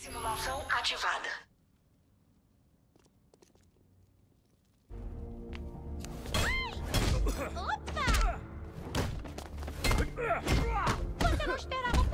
Simulação ativada. Opa! Você não esperava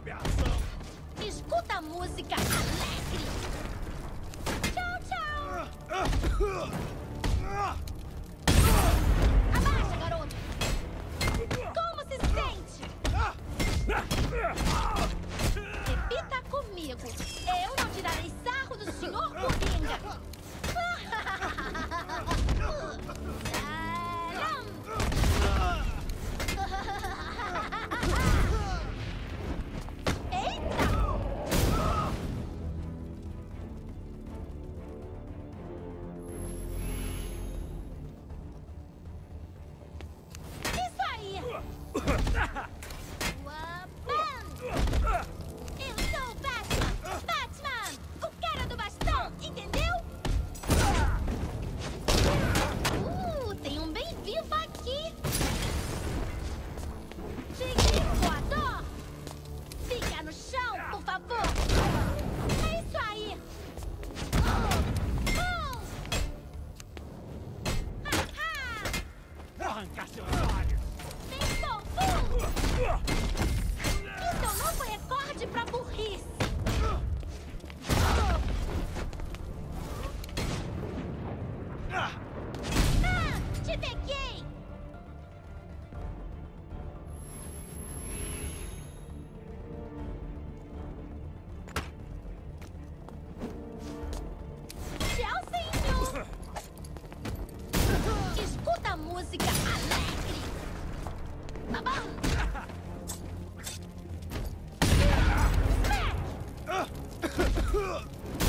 aberração! Escuta a música alegre! Tchau, tchau! Ah, ah, ah, Uh.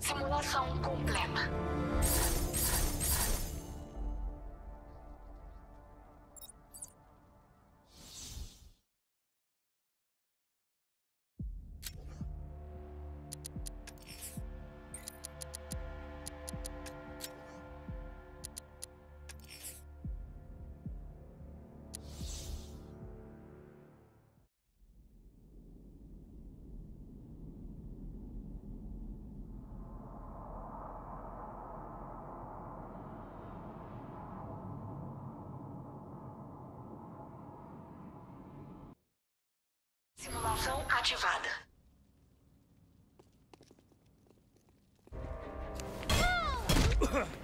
Simulação completa. Simulação ativada.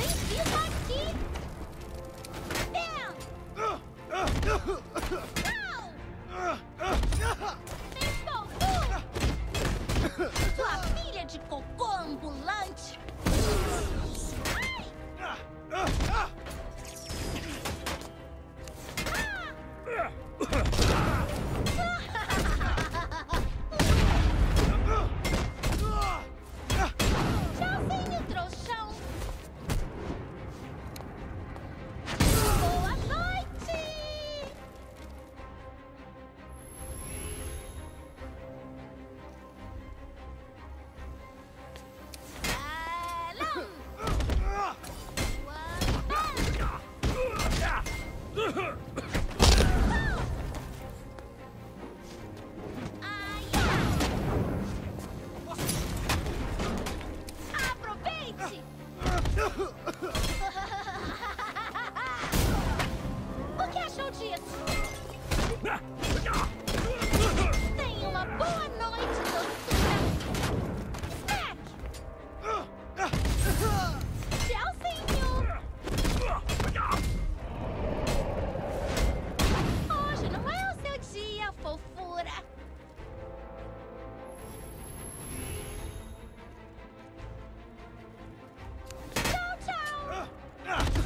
cocô ambulante. Ah!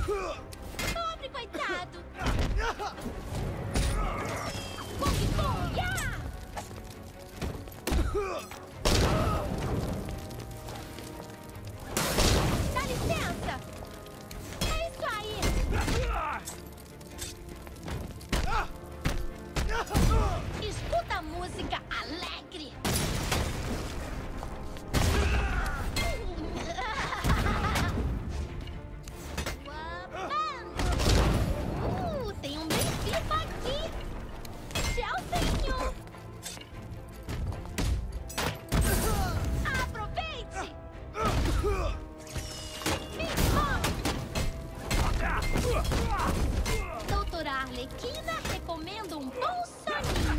Pobre coitado! Kung Kung, yeah! Dá licença! Arlequina recomenda um bom soninho.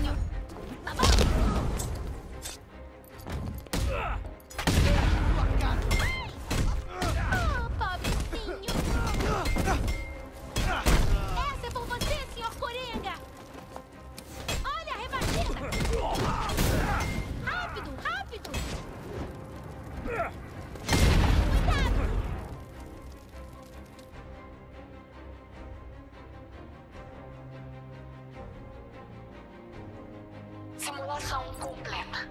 Simulação completa.